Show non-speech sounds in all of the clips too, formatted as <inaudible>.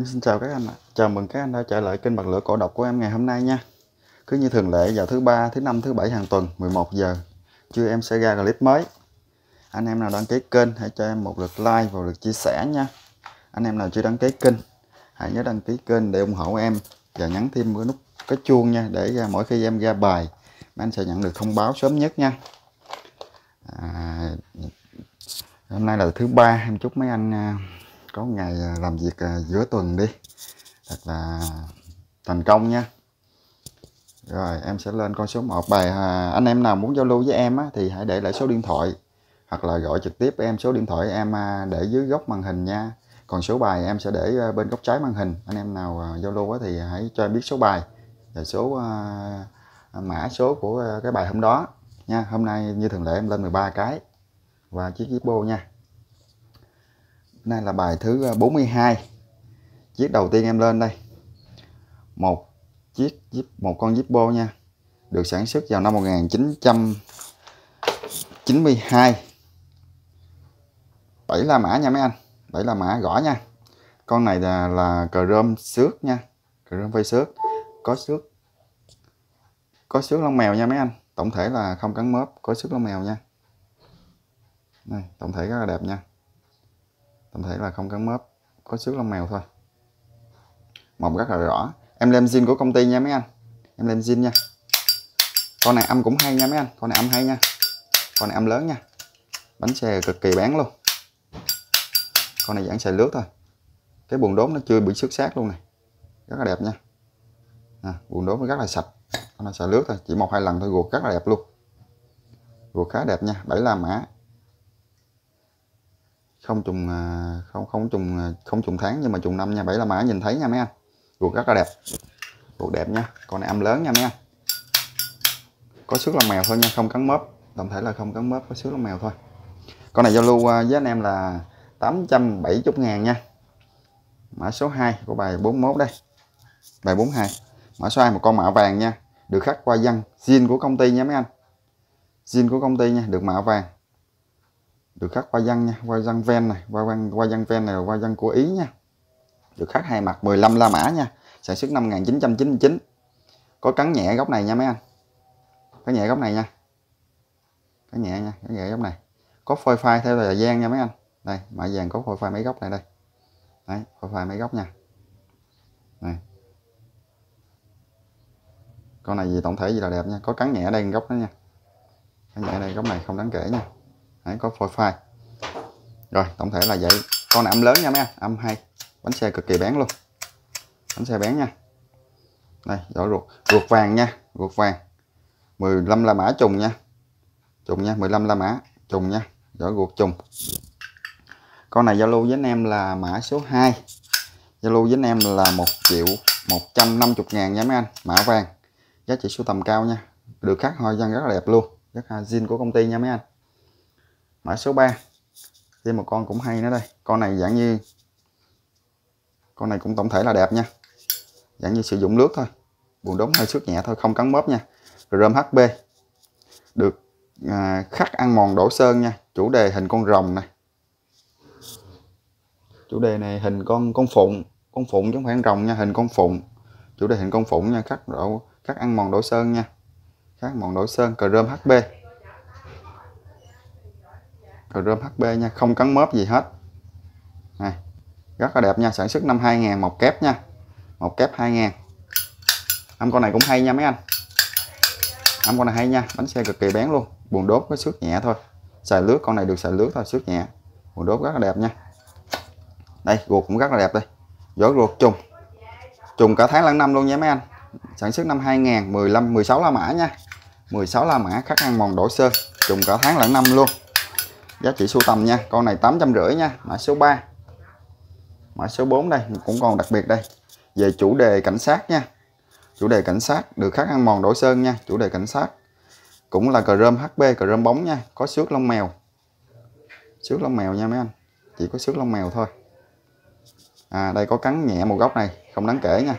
Em xin chào các anh ạ. Chào mừng các anh đã trở lại kênh bật lửa cổ độc của em ngày hôm nay nha. Cứ như thường lệ vào thứ ba, thứ năm, thứ bảy hàng tuần 11 giờ trưa em sẽ ra clip mới. Anh em nào đăng ký kênh hãy cho em một lượt like và lượt chia sẻ nha. Anh em nào chưa đăng ký kênh hãy nhớ đăng ký kênh để ủng hộ em và nhấn thêm cái nút cái chuông nha để ra mỗi khi em ra bài anh sẽ nhận được thông báo sớm nhất nha. À, hôm nay là thứ ba em chúc mấy anh à, có ngày à, làm việc à, giữa tuần đi. Thật là thành công nha. Rồi em sẽ lên con số 1 bài à, anh em nào muốn giao lưu với em á, thì hãy để lại số điện thoại hoặc là gọi trực tiếp em số điện thoại em à, để dưới góc màn hình nha. Còn số bài em sẽ để bên góc trái màn hình. Anh em nào giao lưu á, thì hãy cho em biết số bài và số à, mã số của cái bài hôm đó nha. Hôm nay như thường lệ em lên 13 cái. Và chiếc Zippo nha nay là bài thứ à, 42 chiếc đầu tiên em lên đây. Một chiếc một con Zippo nha. Được sản xuất vào năm 1992 bảy la mã nha mấy anh. Bảy la mã gõ nha. Con này là, là cờ rơm xước nha. Cờ rơm phơi xước. Có xước. Có xước lông mèo nha mấy anh. Tổng thể là không cắn mớp có xước lông mèo nha. Này tổng thể rất là đẹp nha tổng thể là không cắn mớp có xước lông mèo thôi. Màu rất là rõ. Em lên zin của công ty nha mấy anh. Em lên zin nha. Con này âm cũng hay nha mấy anh. Con này âm hay nha. Con này âm lớn nha. Bánh xe cực kỳ bán luôn. Con này dạng xài lướt thôi. Cái buồn đốm nó chưa bị xước sát luôn này. Rất là đẹp nha. À, buồn đốm nó rất là sạch. Con này xài lướt thôi. Chỉ một hai lần thôi ruột rất là đẹp luôn. Ruột khá đẹp nha. Bảy la mã không trùng à, không không trùng à, không trùng tháng nhưng mà trùng năm nha, bảy là mã nhìn thấy nha mấy anh. Ruột rất là đẹp. Ruột đẹp nha, con này âm lớn nha mấy anh. Có xước lông mèo thôi nha, không cắn mớp. Tổng thể là không cắn mớp, có xước lông mèo thôi. Con này giao lưu à, với anh em là 870 ngàn nha. Mã số 2 của bài 41 đây. Bài 42 mã số 2 một con mạ vàng nha, được khắc qua văn zin của công ty nha mấy anh. Zin của công ty nha, được mạ vàng được khắc qua văn nha, qua văn ven này, qua văn qua văn ven này là qua văn của ý nha. Được khắc hai mặt 15 la mã nha, sản xuất năm 1999 có cắn nhẹ góc này nha mấy anh. Có nhẹ góc này nha. Có nhẹ nha có nhẹ góc này. Có phôi phai theo thời gian nha mấy anh. Đây, mã vàng có phôi phai mấy góc này đây. Đấy, phôi phai mấy góc nha. Này. Con này gì tổng thể gì là đẹp nha, có cắn nhẹ ở đây góc đó nha. Cắn nhẹ ở đây, góc này không đáng kể nha. Đấy, có phôi phai rồi tổng thể là vậy. Con này âm lớn nha mấy anh. Âm hay bánh xe cực kỳ bán luôn. Bánh xe bán nha. Đây vỏ ruột. Ruột vàng nha ruột vàng. 15 la mã trùng nha. Trùng nha 15 la mã trùng nha. Vỏ ruột trùng. Con này giao lưu với anh em là mã số 2 giao lưu với anh em là 1 triệu 150 ngàn nha mấy anh. Mã vàng. Giá trị sưu tầm cao nha. Được khắc hoa văn rất là đẹp luôn. Rất là zin của công ty nha mấy anh mã số 3 thêm một con cũng hay nữa đây. Con này dạng như con này cũng tổng thể là đẹp nha. Dạng như sử dụng nước thôi. Buồn đốm hơi xước nhẹ thôi không cắn mớp nha. Rơm HB được à, khắc ăn mòn đổ sơn nha. Chủ đề hình con rồng này chủ đề này hình con con phụng. Con phụng chứ không phải con rồng nha hình con phụng. Chủ đề hình con phụng nha khắc đổ khắc ăn mòn đổ sơn nha. Khắc mòn đổ sơn cờ rơm HB rồi rơm HB nha, không cắn mớp gì hết. Này, rất là đẹp nha, sản xuất năm 2000 một kép nha. Một kép 2000 âm con này cũng hay nha mấy anh. Âm con này hay nha, bánh xe cực kỳ bén luôn. Buồn đốt có xước nhẹ thôi. Xài lướt, con này được xài lướt thôi, xước nhẹ. Buồn đốt rất là đẹp nha. Đây, ruột cũng rất là đẹp đây. Vỏ ruột trùng. Trùng cả tháng lẫn năm luôn nha mấy anh. Sản xuất năm 2000 15 16 la mã nha. 16 la mã, khắc ăn mòn đổ sơn. Trùng cả tháng lẫn năm luôn giá trị sưu tầm nha, con này tám trăm rưỡi nha, mã số 3 mã số 4 đây, cũng còn đặc biệt đây. Về chủ đề cảnh sát nha, chủ đề cảnh sát được khắc ăn mòn đổi sơn nha, chủ đề cảnh sát. Cũng là cờ rơm HB cờ rơm bóng nha, có xước lông mèo. Xước lông mèo nha mấy anh, chỉ có xước lông mèo thôi. À đây có cắn nhẹ một góc này, không đáng kể nha.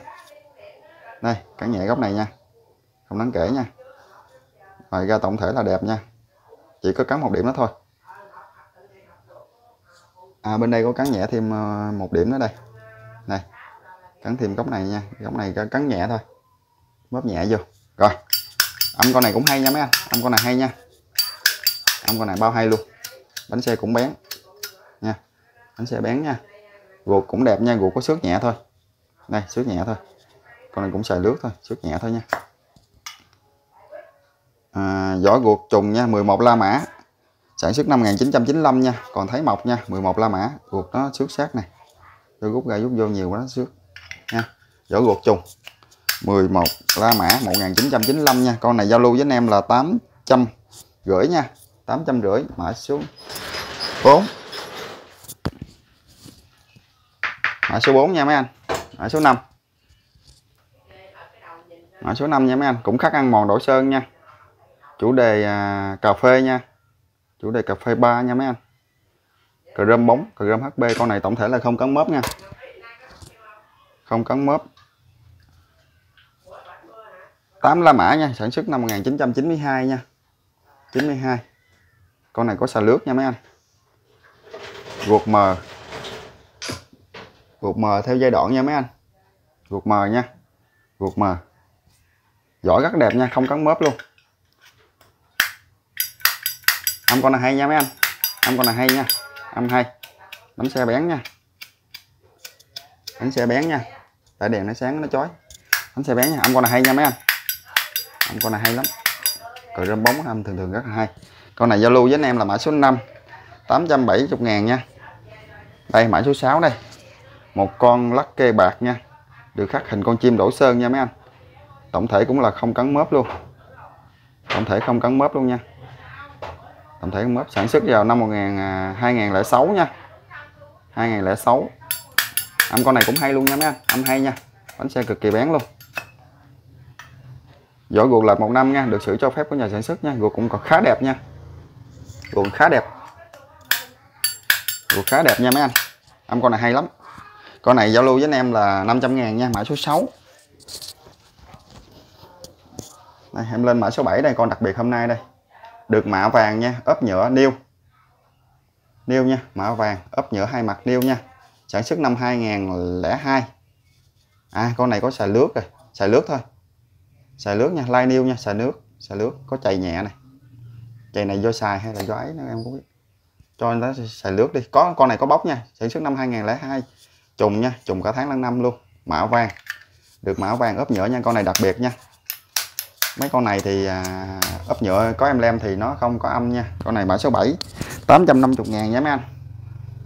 Đây, cắn nhẹ góc này nha, không đáng kể nha. Ngoài ra tổng thể là đẹp nha, chỉ có cắn một điểm đó thôi à bên đây có cắn nhẹ thêm ờ, một điểm nữa đây. Này cắn thêm góc này nha. Góc này cắn nhẹ thôi. Bóp nhẹ vô. Rồi. Âm con này cũng hay nha mấy anh. Âm con này hay nha. Âm con này bao hay luôn. Bánh xe cũng bén. Nha. Bánh xe bén nha. Ruột cũng đẹp nha ruột có xước nhẹ thôi. Đây xước nhẹ thôi. Con này cũng xài lướt thôi xước nhẹ thôi nha. À, giỏ ruột trùng nha 11 la mã sản xuất năm 1995 nha. Còn thấy mộc nha 11 la mã. Ruột nó xước sát này. Tôi rút ra rút vô nhiều quá nó xước. Nha vỏ ruột trùng. 11 la mã 1995 nha. Con này giao lưu với anh em là 800 rưỡi nha. 800 rưỡi mã số 4 mã số 4 nha mấy anh. Mã số 5 mã số 5 nha mấy anh. Cũng khắc ăn mòn đổ sơn nha. Chủ đề à, cà phê nha chủ đề cà phê ba nha mấy anh. Cà rơm bóng, cà rơm hb con này tổng thể là không cắn mớp nha. Không cắn mớp. 8 La Mã nha, sản xuất năm 1992 nha. 92 con này có xà lướt nha mấy anh. Ruột mờ. Ruột mờ theo giai đoạn nha mấy anh. Ruột mờ nha. Ruột mờ. Giỏi rất đẹp nha, không cắn mớp luôn âm con này hay nha mấy anh. Âm con này hay nha. Âm hay. Bánh xe bén nha. Bánh xe bén nha. Tại đèn nó sáng, nó chói. Bánh xe bén nha. Âm con này hay nha mấy anh. Âm con này hay lắm. Cờ rơm bóng âm thường thường rất là hay. Con này giao lưu với anh em là mã số 5 870 ngàn nha. Đây, mã số 6 đây. Một con lắc kê bạc nha. Được khắc hình con chim đổ sơn nha mấy anh. Tổng thể cũng là không cắn mớp luôn. Tổng thể không cắn mớp luôn nha tổng thể mớp sản xuất vào năm 1000, 2006 à, nha. 2006 âm con này cũng hay luôn nha mấy anh. Âm hay nha. Bánh xe cực kỳ bén luôn. Vỏ guộc là một năm nha được sự cho phép của nhà sản xuất nha. Guộc cũng còn khá đẹp nha. Guộc khá đẹp. Guộc khá đẹp nha mấy anh. Âm con này hay lắm. Con này giao lưu với anh em là 500 ngàn nha mã số 6 đây, em lên mã số 7 đây con đặc biệt hôm nay đây được mạ vàng nha ốp nhựa niêu niêu nha mạ vàng ốp nhựa hai mặt niêu nha. Sản xuất năm 2002 à con này có xài lướt rồi xài lướt thôi. Xài lướt nha, lai niêu nha xài nước xài lướt có chày nhẹ này. Chày này do xài hay là do ấy nó em cũng biết. Cho nó xài lướt đi. Có, con này có bóc nha, sản xuất năm 2002 trùng nha, trùng cả tháng năm năm luôn. Mã vàng. Được mã vàng ốp nhựa nha, con này đặc biệt nha mấy con này thì à, ốp nhựa có em lem thì nó không có âm nha. Con này mã số 7 850 ngàn nha mấy anh.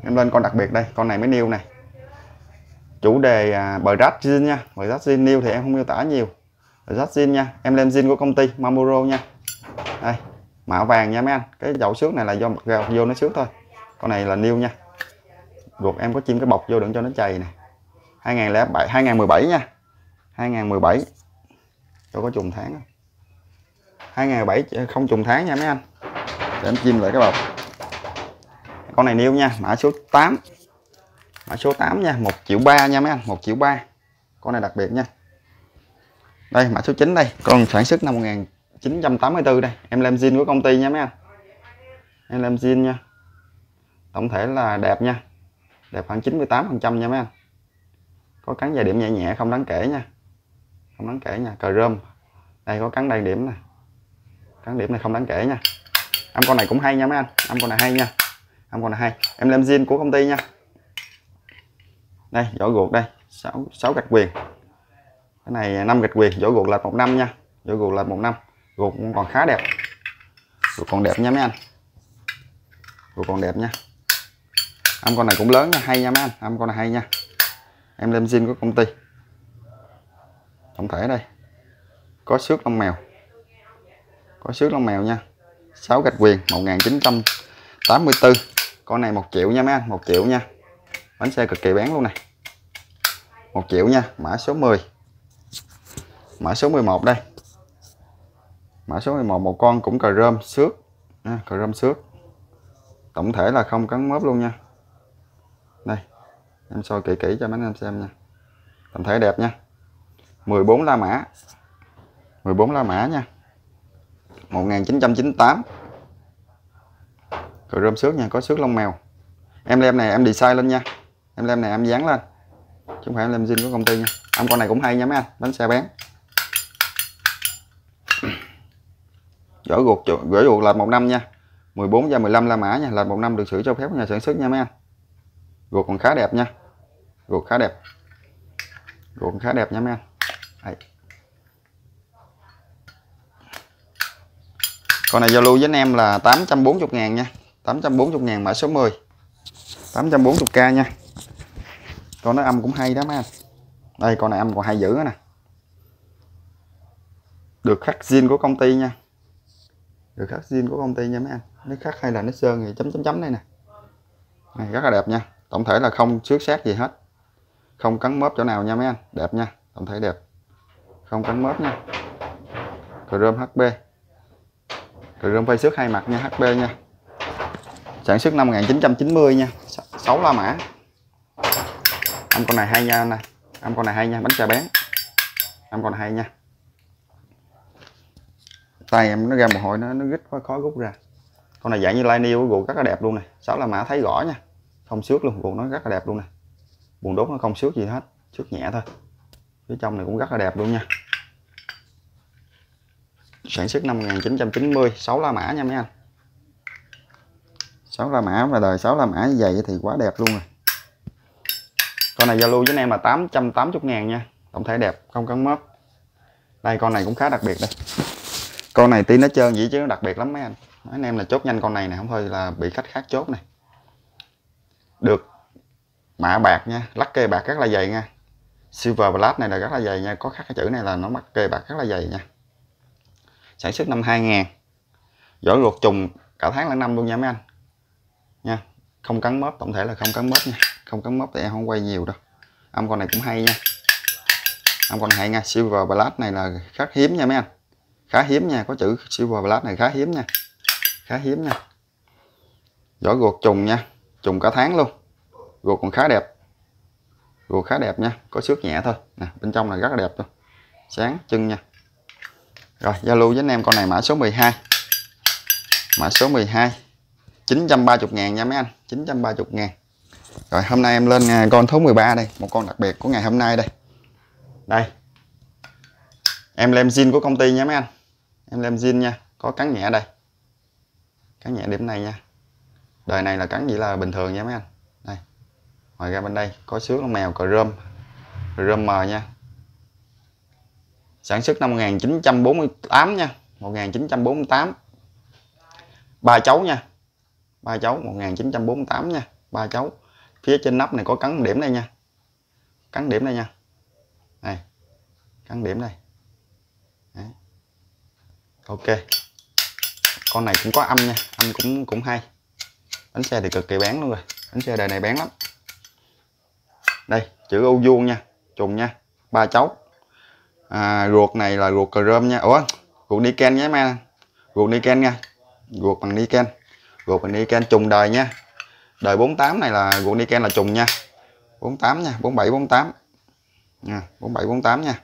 Em lên con đặc biệt đây con này mới new này. Chủ đề à, bờ rát zin nha. Bờ rát zin niêu thì em không miêu tả nhiều. Bờ rát zin nha em lên zin của công ty Mamuro nha. Đây mã vàng nha mấy anh. Cái dầu xước này là do mặt gào vô nó xước thôi. Con này là new nha. Ruột em có chim cái bọc vô đựng cho nó chày nè. 2007 2017 nha. 2017 tôi có trùng tháng 2007 không trùng tháng nha mấy anh. Để em chim lại cái bọc. Con này niêu nha, mã số 8 mã số 8 nha 1 triệu 3 nha mấy anh 1 triệu 3 con này đặc biệt nha. Đây, mã số 9 đây, con sản xuất năm 1984 đây. Em làm zin của công ty nha mấy anh. Em làm zin nha. Tổng thể là đẹp nha. Đẹp khoảng 98 phần trăm nha mấy anh. Có cắn dài điểm nhẹ nhẹ, không đáng kể nha. Không đáng kể nha, cờ rơm. Đây, có cắn đầy điểm nè cắn điểm này không đáng kể nha. Âm con này cũng hay nha mấy anh. Âm con này hay nha. Âm con này hay. Em làm zin của công ty nha. Đây vỏ guộc đây. 6, 6 gạch quyền. Cái này 5 gạch quyền vỏ guộc là một năm nha. Vỏ guộc là một năm. Guộc còn khá đẹp. Guộc còn đẹp nha mấy anh. Guộc còn đẹp nha. Âm con này cũng lớn nha hay nha mấy anh. Âm con này hay nha. Em lên zin của công ty. Tổng thể đây. Có xước lông mèo có xước lông mèo nha. 6 gạch quyền 1984 con này 1 triệu nha mấy anh 1 triệu nha. Bánh xe cực kỳ bán luôn này 1 triệu nha mã số 10 mã số 11 đây. Mã số 11 một con cũng cờ rơm xước. À, cờ rơm xước. Tổng thể là không cắn mớp luôn nha. Đây em soi kỹ kỹ cho mấy anh em xem nha. Tổng thể đẹp nha. 14 la mã. 14 la mã nha. 1998 rồi rơm xước nha, có xước lông mèo. Em lem này em design lên nha. Em lem này em dán lên. Chứ không phải em lem zin của công ty nha. Em con này cũng hay nha mấy anh bánh xe bán. <clears throat> Gửi ruột gửi ruột là một năm nha. 14 và 15 la mã nha là một năm được sử cho phép của nhà sản xuất nha mấy anh. Ruột còn khá đẹp nha. Ruột khá đẹp. Ruột khá đẹp nha mấy anh. Đây. Con này giao lưu với anh em là 840 ngàn nha. 840 ngàn mã số 10 840k nha. Con nó âm cũng hay đó mấy anh. Đây, con này âm còn hay dữ nè. Được khắc zin của công ty nha. Được khắc zin của công ty nha mấy anh. Nó khắc hay là nó sơn thì chấm chấm chấm đây nè. Này, rất là đẹp nha. Tổng thể là không xước sát gì hết. Không cắn mớp chỗ nào nha mấy anh. Đẹp nha. Tổng thể đẹp. Không cắn mớp nha. Chrome hb rơm phay xước hai mặt nha HP nha. Sản xuất năm 1990 nha 6 la mã. Âm con này hay nha nè âm con này hay nha bánh xe bán. Âm con này hay nha. Tay em nó ra mồ hôi nó nó rít khó, khó rút ra. Con này dạng như lai niêu gù rất là đẹp luôn này sáu la mã thấy rõ nha. Không xước luôn gù nó rất là đẹp luôn nè. Buồn đốt nó không xước gì hết xước nhẹ thôi. Phía trong này cũng rất là đẹp luôn nha sản xuất năm 1990 6 la mã nha mấy anh. 6 la mã và đời 6 la mã như vậy thì quá đẹp luôn rồi. Con này giao lưu với anh em là 880 ngàn nha, tổng thể đẹp, không cắn mớp. Đây, con này cũng khá đặc biệt đây. Con này tí nó trơn vậy chứ nó đặc biệt lắm mấy anh. Anh em là chốt nhanh con này nè, không thôi là bị khách khác chốt này. Được mã bạc nha, lắc kê bạc rất là dày nha. Silver black này là rất là dày nha, có khắc cái chữ này là nó mắc kê bạc rất là dày nha sản xuất năm 2000 vỏ ruột trùng, cả tháng lẫn năm luôn nha mấy anh. Nha, không cắn mớp, tổng thể là không cắn mớp nha. Không cắn mớp thì em không quay nhiều đâu. Âm con này cũng hay nha. Âm con này hay nha. Silver black này là khá hiếm nha mấy anh. Khá hiếm nha, có chữ silver black này khá hiếm nha. Khá hiếm nha. Vỏ ruột trùng nha. Trùng cả tháng luôn. Ruột còn khá đẹp. Ruột khá đẹp nha. Có xước nhẹ thôi. Nè, bên trong là rất là đẹp luôn sáng, chân nha rồi Zalo với anh em con này mã số 12 mã số 12 930 ngàn nha mấy anh 930 ngàn. Rồi hôm nay em lên à, con thú 13 đây một con đặc biệt của ngày hôm nay đây. Đây. Em lem zin của công ty nha mấy anh. Em lem zin nha có cắn nhẹ đây. Cắn nhẹ điểm này nha. Đời này là cắn chỉ là bình thường nha mấy anh. Đây. Ngoài ra bên đây có sứa con mèo rơm, rơm mờ nha sản xuất năm 1948 nha 1948 ba cháu nha, ba cháu 1948 nha, ba cháu phía trên nắp này có cắn điểm đây nha, cắn điểm đây nha. Này cắn điểm đây. Đấy. ok, con này cũng có âm nha, âm cũng cũng hay. Bánh xe thì cực kỳ bán luôn rồi, bánh xe đời này bán lắm. Đây, chữ ô vuông nha, trùng nha, ba cháu à, ruột này là ruột chrome nha. Ủa ruột niken nhé ma ruột niken nha. Ruột bằng niken. Ruột bằng niken trùng đời nha. Đời 48 này là ruột niken là trùng nha. 48 nha 47 48 nha 47 48 nha.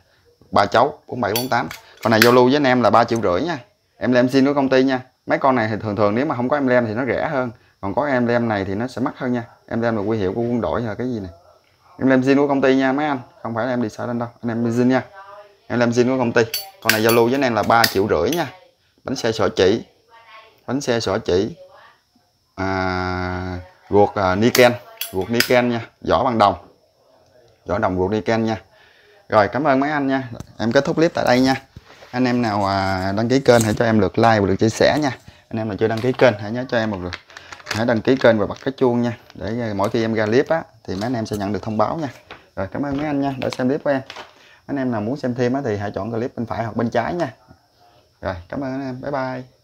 Ba cháu 47 48 con này giao lưu với anh em là 3 triệu rưỡi nha. Em lem xin của công ty nha. Mấy con này thì thường thường nếu mà không có em lem thì nó rẻ hơn. Còn có em lem này thì nó sẽ mắc hơn nha. Em lem là quy hiệu của quân đội là cái gì này em lem xin của công ty nha mấy anh. Không phải là em đi sợ lên đâu. Anh em xin nha em làm zin của công ty. Con này giao lưu với anh em là 3 triệu rưỡi nha. Bánh xe sỏi chỉ. Bánh xe sỏi chỉ. À, ruột à, niken. Ruột niken nha. Vỏ bằng đồng. Vỏ đồng ruột niken nha. Rồi cảm ơn mấy anh nha. Em kết thúc clip tại đây nha. Anh em nào à, đăng ký kênh hãy cho em lượt like và lượt chia sẻ nha. Anh em nào chưa đăng ký kênh hãy nhớ cho em một lượt. Hãy đăng ký kênh và bật cái chuông nha. Để à, mỗi khi em ra clip á thì mấy anh em sẽ nhận được thông báo nha. Rồi cảm ơn mấy anh nha đã xem clip của em anh em nào muốn xem thêm thì hãy chọn clip bên phải hoặc bên trái nha. Rồi, cảm ơn anh em. Bye bye.